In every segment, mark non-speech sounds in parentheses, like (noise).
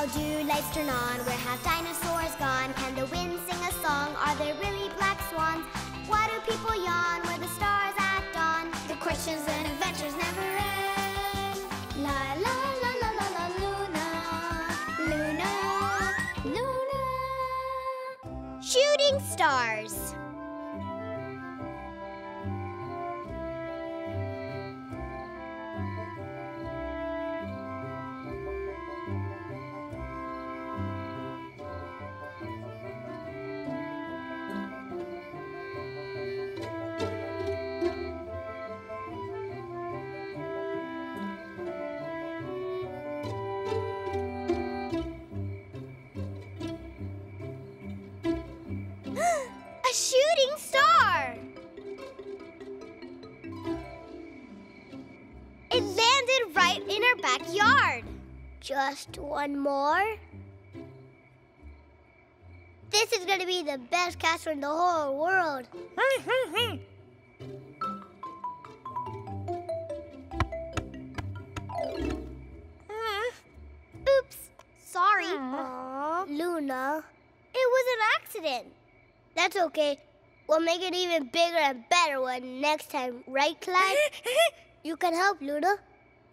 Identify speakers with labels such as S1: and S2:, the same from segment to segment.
S1: How do lights turn on? Where have dinosaurs gone? Can the wind sing a song? Are there stars. A shooting star! It landed right in our backyard. Just one more? This is gonna be the best castle in the whole world. (laughs) Oops, sorry. Luna, it was an accident. That's okay. We'll make it even bigger and better one next time, right, Clyde? (laughs) you can help, Luna.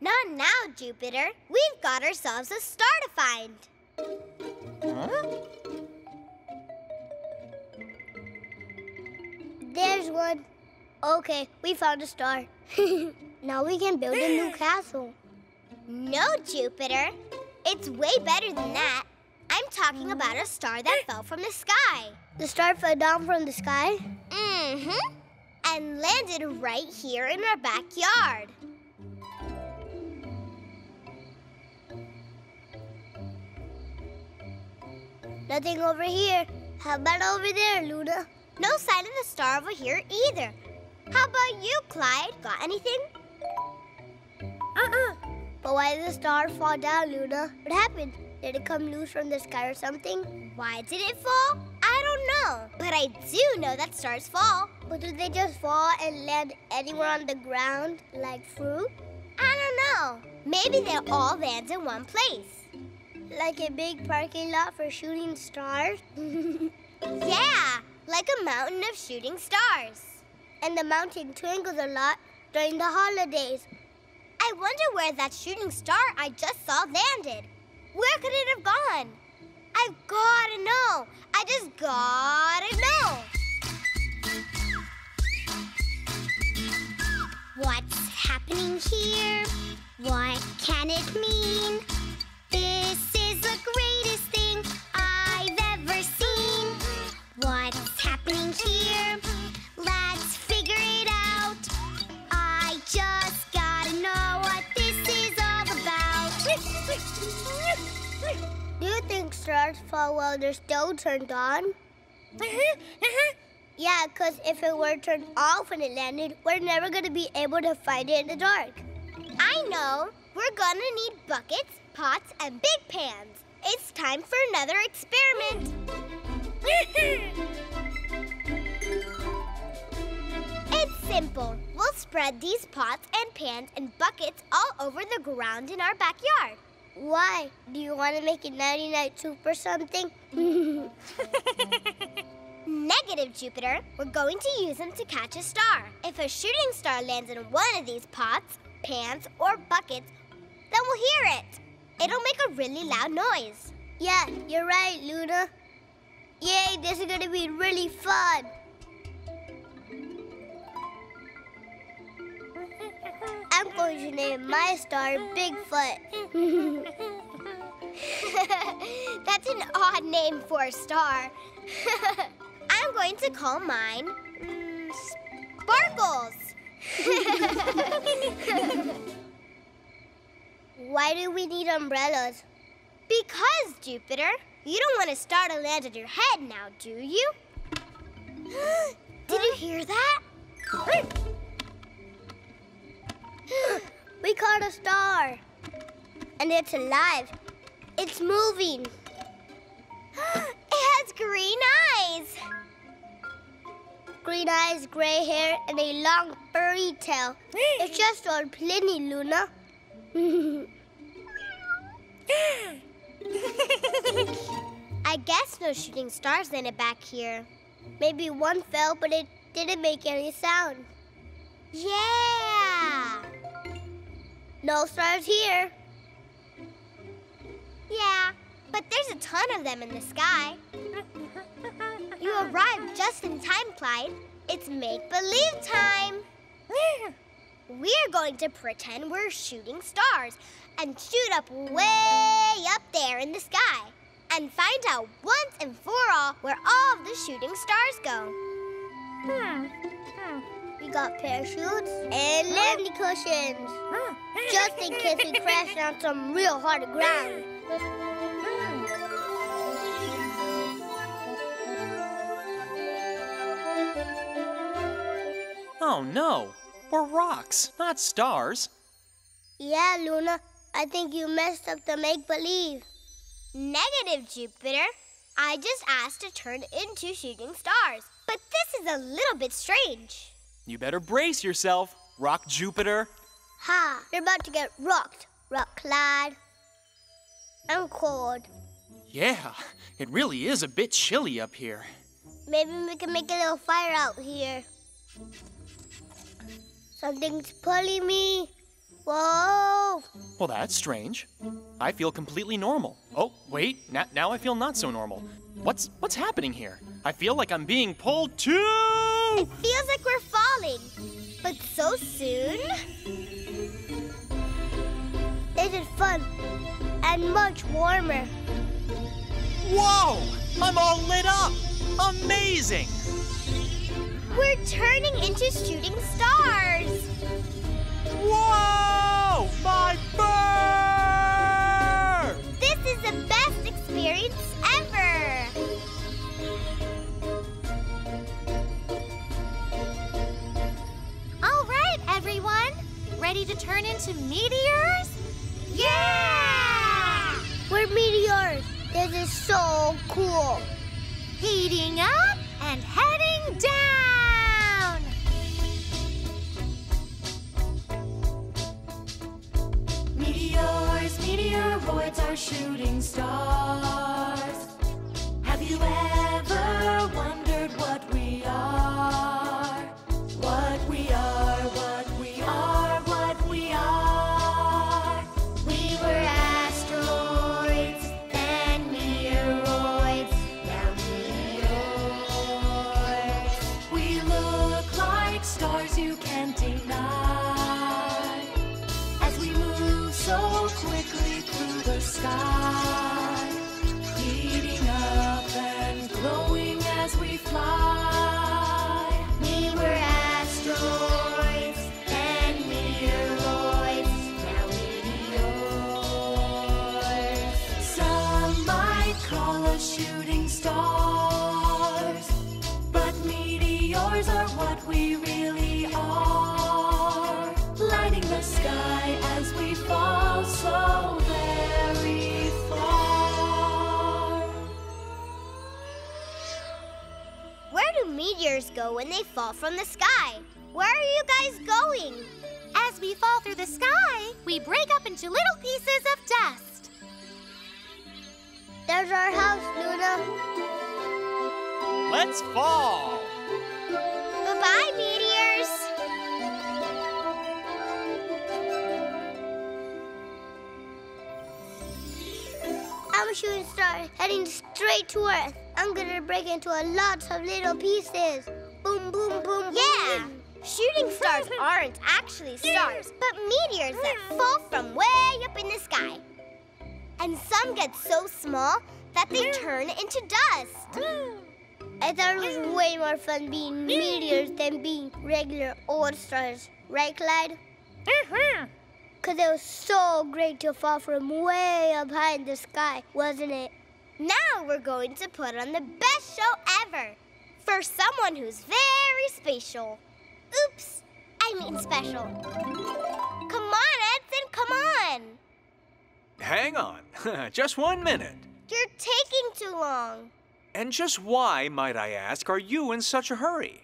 S1: Not now, Jupiter. We've got ourselves a star to find. There's one. Okay, we found a star. (laughs) now we can build a new (gasps) castle. No, Jupiter. It's way better than that. I'm talking about a star that fell from the sky. The star fell down from the sky? Mm-hmm. And landed right here in our backyard. Nothing over here. How about over there, Luna? No sign of the star over here either. How about you, Clyde? Got anything? Uh-uh. But why did the star fall down, Luna? What happened? Did it come loose from the sky or something? Why did it fall? I don't know. But I do know that stars fall. But do they just fall and land anywhere on the ground, like fruit? I don't know. Maybe they all land in one place. Like a big parking lot for shooting stars? (laughs) yeah, like a mountain of shooting stars. And the mountain twinkles a lot during the holidays. I wonder where that shooting star I just saw landed. Where could it have gone? I've gotta know. I just gotta know. What's happening here? What can it mean? This is the greatest thing I've ever seen. What's happening here? While they're still turned on? Uh-huh, uh-huh. yeah, because if it were turned off when it landed, we're never going to be able to find it in the dark. I know. We're going to need buckets, pots, and big pans. It's time for another experiment. (laughs) It's simple. We'll spread these pots and pans and buckets all over the ground in our backyard. Why? Do you want to make it 99 soup or something? (laughs) Negative, Jupiter. We're going to use them to catch a star. If a shooting star lands in one of these pots, pans, or buckets, then we'll hear it. It'll make a really loud noise. Yeah, you're right, Luna. Yay, this is going to be really fun. Going to name my star Bigfoot. (laughs) That's an odd name for a star. (laughs) I'm going to call mine mm, Sparkles. (laughs) Why do we need umbrellas? Because, Jupiter, you don't want a star to land on your head now, do you? (gasps) Did you hear that? (gasps) caught a star. And it's alive. It's moving. (gasps) it has green eyes. Green eyes, gray hair, and a long furry tail. (gasps) it's just old Pliny, Luna. (laughs) I guess no shooting stars in it back here. Maybe one fell, but it didn't make any sound. Yeah! No stars here. Yeah, but there's a ton of them in the sky. (laughs) you arrived just in time, Clyde. It's make-believe time. (laughs) We're going to pretend we're shooting stars and shoot up way up there in the sky and find out once and for all where all of the shooting stars go. Hmm. hmm. We got parachutes and landing cushions, just in case we crash on some real hard ground.
S2: Oh no, we're rocks, not stars.
S1: Yeah, Luna, I think you messed up the make-believe. Negative, Jupiter. I just asked to turn into shooting stars. But this is a little bit strange.
S2: You better brace yourself, Rock Jupiter.
S1: Ha! You're about to get rocked, Rock Clyde. I'm cold.
S2: Yeah, it really is a bit chilly up here.
S1: Maybe we can make a little fire out here. Something's pulling me. Whoa!
S2: Well, that's strange. I feel completely normal. Oh, wait, now, now I feel not so normal. What's what's happening here? I feel like I'm being pulled too.
S1: It feels like we're falling, but so soon. This is fun and much warmer.
S2: Whoa! I'm all lit up! Amazing!
S1: We're turning into shooting stars.
S2: Whoa! My bird!
S1: This is the best
S3: Ready to turn into meteors?
S1: Yeah! We're meteors. This is so cool.
S3: Heating up and heading down.
S4: Meteors, meteoroids are shooting stars. Quickly through the sky, heating up and glowing as we fly.
S1: We were asteroids, then meteoroids, now meteors.
S4: Some might call us shooting stars, but meteors are what we really
S1: meteors go when they fall from the sky? Where are you guys going?
S3: As we fall through the sky, we break up into little pieces of dust.
S1: There's our house, Luna.
S2: Let's fall!
S1: Goodbye, meteors. I'm a shooting star heading straight to Earth. I'm gonna break into a lots of little pieces. Boom, boom, boom, yeah. Boom. Shooting stars (laughs) aren't actually stars, but meteors that mm. fall from way up in the sky. And some get so small that they mm. turn into dust. Mm. I thought it was way more fun being meteors than being regular old stars. Right, Clyde? Mm-hmm. Because it was so great to fall from way up high in the sky, wasn't it? Now we're going to put on the best show ever for someone who's very special. Oops, I mean special. Come on, Edson, come on.
S5: Hang on. (laughs) Just one minute.
S1: You're taking too long.
S5: And just why, might I ask, are you in such a hurry?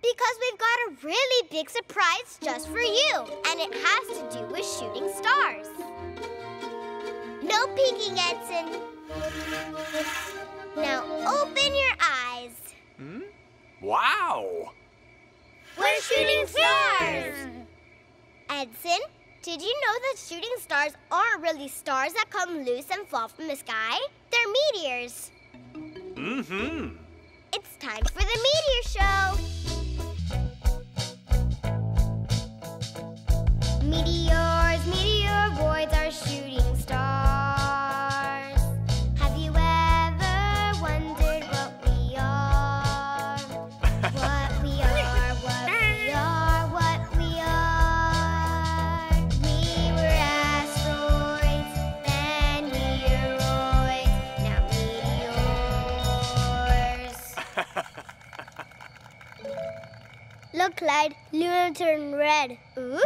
S1: Because we've got a really big surprise just for you, and it has to do with shooting stars. No peeking, Edson. Now open your eyes. Hmm?
S5: Wow!
S1: We're shooting stars! Edson, did you know that shooting stars aren't really stars that come loose and fall from the sky? They're meteors.
S5: Mm-hmm.
S1: It's time for the meteor show. Meteors, meteoroids are shooting Clyde, Luna turned red. Ooh?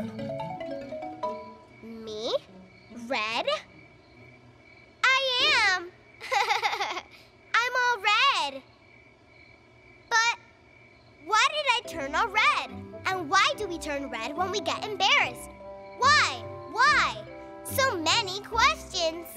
S1: Me? Red? I am. (laughs) I'm all red. But why did I turn all red? And why do we turn red when we get embarrassed? Why? Why? So many questions.